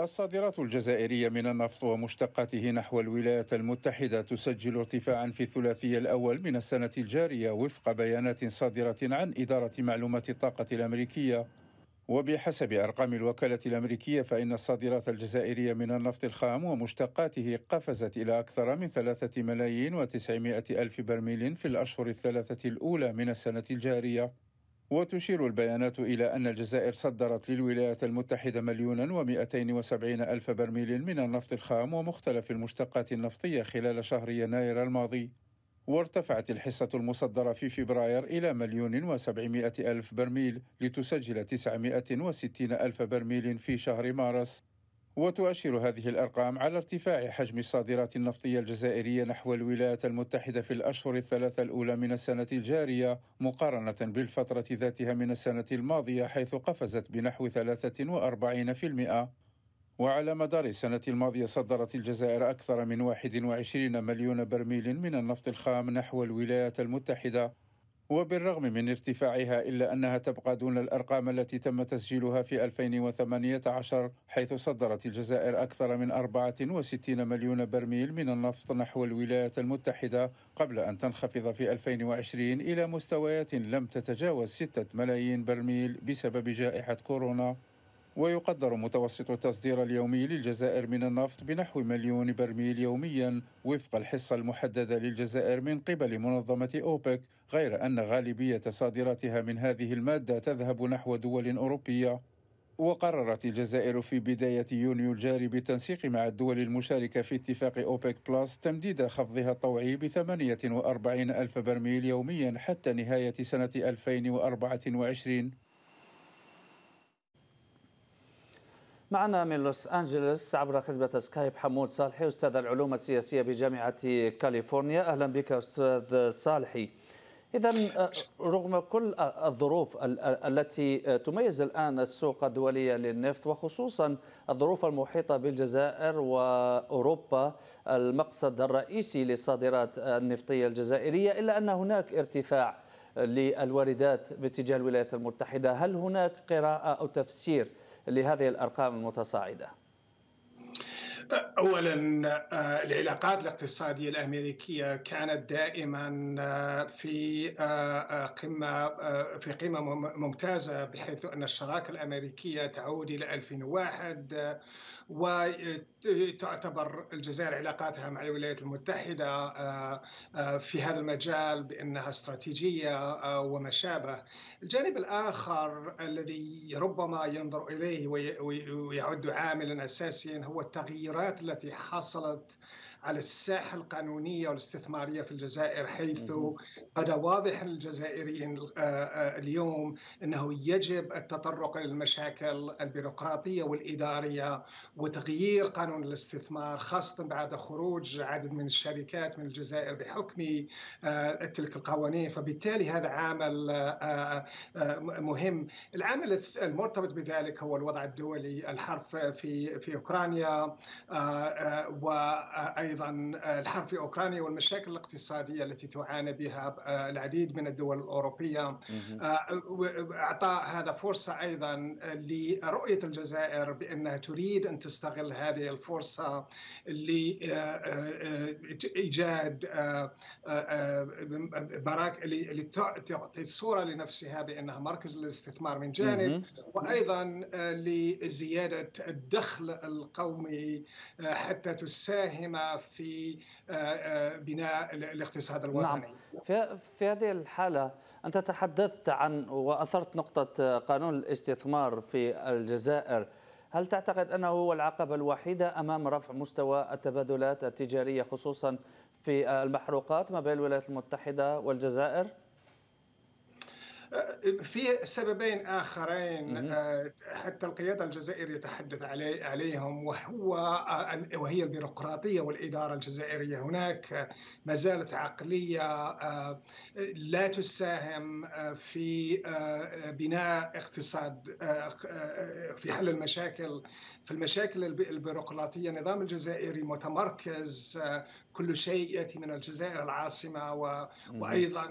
الصادرات الجزائرية من النفط ومشتقاته نحو الولايات المتحدة تسجل ارتفاعا في الثلاثي الأول من السنة الجارية وفق بيانات صادرة عن إدارة معلومات الطاقة الأمريكية. وبحسب أرقام الوكالة الأمريكية فإن الصادرات الجزائرية من النفط الخام ومشتقاته قفزت إلى أكثر من ثلاثة ملايين وتسعمائة ألف برميل في الأشهر الثلاثة الأولى من السنة الجارية. وتشير البيانات إلى أن الجزائر صدرت للولايات المتحدة مليونا ومئتين وسبعين ألف برميل من النفط الخام ومختلف المشتقات النفطية خلال شهر يناير الماضي. وارتفعت الحصة المصدرة في فبراير إلى مليون وسبعمائة ألف برميل لتسجل تسعمائة وستين ألف برميل في شهر مارس. وتؤشر هذه الأرقام على ارتفاع حجم الصادرات النفطية الجزائرية نحو الولايات المتحدة في الأشهر الثلاثة الأولى من السنة الجارية مقارنة بالفترة ذاتها من السنة الماضية حيث قفزت بنحو 43% وعلى مدار السنة الماضية صدرت الجزائر أكثر من 21 مليون برميل من النفط الخام نحو الولايات المتحدة. وبالرغم من ارتفاعها إلا أنها تبقى دون الأرقام التي تم تسجيلها في 2018 حيث صدرت الجزائر أكثر من 64 مليون برميل من النفط نحو الولايات المتحدة قبل أن تنخفض في 2020 إلى مستويات لم تتجاوز 6 ملايين برميل بسبب جائحة كورونا. ويقدر متوسط التصدير اليومي للجزائر من النفط بنحو مليون برميل يوميا. وفق الحصة المحددة للجزائر من قبل منظمة أوبك غير أن غالبية صادراتها من هذه المادة تذهب نحو دول أوروبية. وقررت الجزائر في بداية يونيو الجاري بالتنسيق مع الدول المشاركة في اتفاق أوبك بلس تمديد خفضها الطوعي ب 48 ألف برميل يوميا حتى نهاية سنة 2024 معنا من لوس أنجلوس عبر خدمة سكايب حمود صالحي أستاذ العلوم السياسية بجامعة كاليفورنيا. أهلا بك أستاذ صالحي. إذا رغم كل الظروف التي تميز الآن السوق الدولية للنفط وخصوصا الظروف المحيطة بالجزائر وأوروبا المقصد الرئيسي للصادرات النفطية الجزائرية إلا أن هناك ارتفاع للواردات باتجاه الولايات المتحدة. هل هناك قراءة أو تفسير لهذه الأرقام المتصاعدة؟ اولا آه، العلاقات الاقتصادية الأمريكية كانت دائما آه، في آه، قمة في قمة ممتازة بحيث أن الشراكة الأمريكية تعود إلى 2001 وتعتبر الجزائر علاقاتها مع الولايات المتحدة آه، في هذا المجال بأنها استراتيجية آه، وما شابه الجانب الآخر الذي ربما ينظر إليه ويعد عاملا أساسيا هو التغييرات التي حصلت على الساحة القانونية والاستثمارية في الجزائر حيث بدا واضح للجزائريين آه، آه، اليوم أنه يجب التطرق إلى المشاكل البيروقراطية والإدارية وتغيير قانون الاستثمار خاصة بعد خروج عدد من الشركات من الجزائر بحكم آه، تلك القوانين. فبالتالي هذا عامل مهم. العامل المرتبط بذلك هو الوضع الدولي الحرب في في أوكرانيا وأيضا أيضا الحرب في أوكرانيا والمشاكل الاقتصادية التي تعاني بها العديد من الدول الأوروبية. أعطى هذا فرصة أيضا لرؤية الجزائر بأنها تريد أن تستغل هذه الفرصة لايجاد براك لتعطي صوره لنفسها بأنها مركز للاستثمار من جانب وأيضا لزيادة الدخل القومي حتى تساهم في آه، آه، بناء الاقتصاد الوطني نعم. في, في هذه الحالة أنت تحدثت عن وأثرت نقطة قانون الاستثمار في الجزائر هل تعتقد أنه هو العقبة الوحيدة أمام رفع مستوى التبادلات التجارية خصوصا في المحروقات ما بين الولايات المتحدة والجزائر؟ في سببين آخرين آه، حتى القيادة الجزائرية تحدث علي عليهم وهو آه، وهي البيروقراطية والإدارة الجزائرية. هناك ما زالت عقلية آه، لا تساهم في بناء اقتصاد في حل المشاكل. في المشاكل البيروقراطية النظام الجزائري متمركز كل شيء يأتي من الجزائر العاصمة وأيضا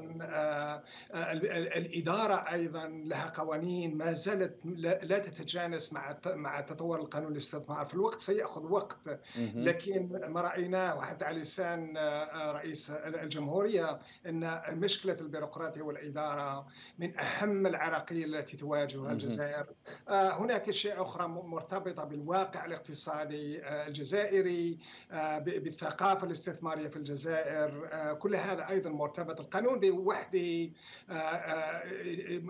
الإدارة الإدارة أيضا لها قوانين ما زالت لا تتجانس مع مع تطور القانون الاستثمار. في الوقت سيأخذ وقت لكن ما رأيناه وحتى على لسان رئيس الجمهورية أن مشكلة البيروقراطية والإدارة من أهم العراقيل التي تواجهها الجزائر. هناك أشياء أخرى مرتبطة بالواقع الاقتصادي الجزائري بالثقافة الاستثمارية في الجزائر. كل هذا أيضا مرتبط. القانون بوحده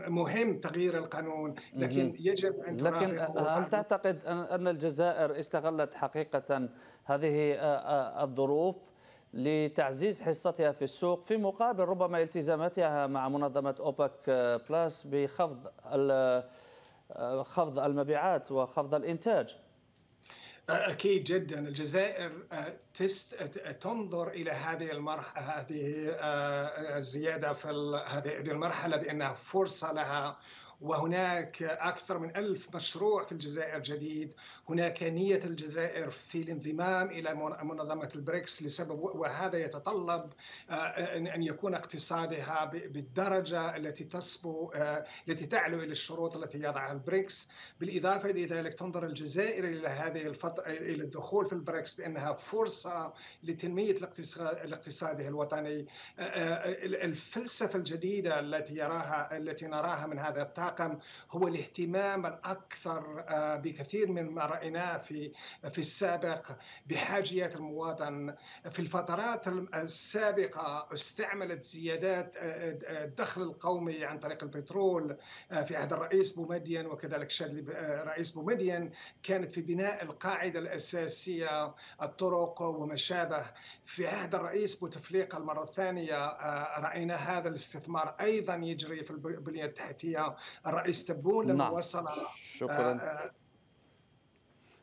مهم تغيير القانون لكن يجب أن لكن هل تعتقد أن الجزائر استغلت حقيقة هذه الظروف لتعزيز حصتها في السوق في مقابل ربما التزاماتها مع منظمة أوبك بلاس بخفض خفض المبيعات وخفض الإنتاج؟ أكيد جدا. الجزائر تست تنظر إلى هذه المرحله هذه الزياده في هذه المرحلة بأنها فرصة لها. وهناك أكثر من ألف مشروع في الجزائر جديد هناك نية الجزائر في الانضمام إلى منظمة البريكس لسبب وهذا يتطلب أن يكون اقتصادها بالدرجة التي تصبو التي تعلو إلى الشروط التي يضعها البريكس. بالإضافة إلى ذلك تنظر الجزائر إلى هذه الفترة إلى الدخول في البريكس بأنها فرصة لتنمية الاقتصاد الوطني. الفلسفة الجديدة التي يراها التي نراها من هذا الطاقم الطاقم هو الاهتمام الأكثر آه، بكثير من ما رأيناه في في السابق بحاجيات المواطن. في الفترات السابقة استعملت زيادات آه، آه، الدخل القومي عن طريق البترول في عهد الرئيس بومدين وكذلك شادلي رئيس بومدين كانت في بناء القاعدة الأساسية الطرق وما شابه في عهد الرئيس بوتفليقة المرة الثانية رأينا هذا الاستثمار أيضا يجري في البنيه التحتية. الرئيس تبون لما نعم. وصل شكرا. آه، آه،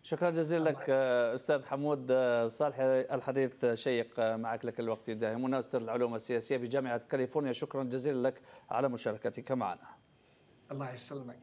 شكرا جزيلا لك آه، أستاذ حمود صالح الحديث شيق معك لك الوقت يداهمنا. أستاذ العلوم السياسية بجامعة كاليفورنيا شكرا جزيلا لك على مشاركتك معنا. الله يسلمك.